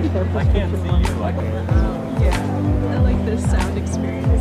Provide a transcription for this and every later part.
like their I can't see you. I can't. Yeah. I like the sound experience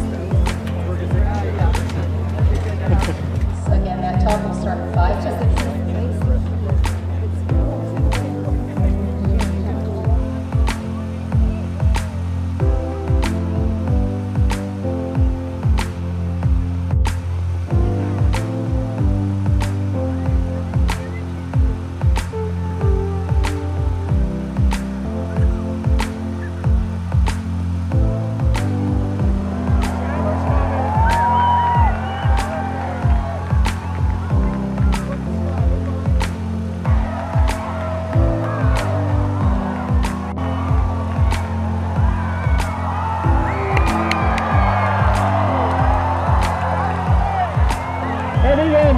everyone.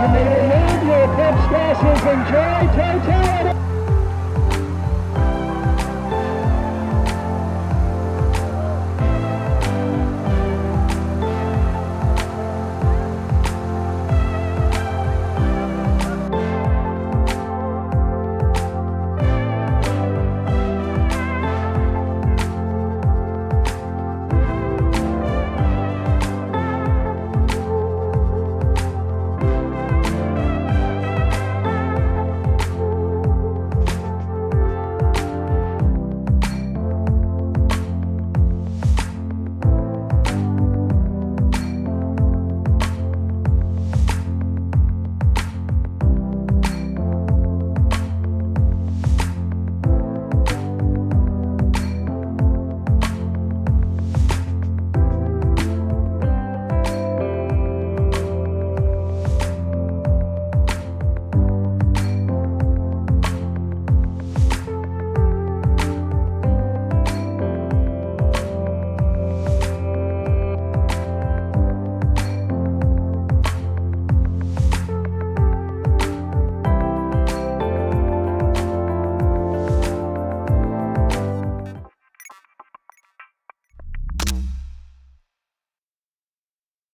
You may remove your cup stashes in joy totality.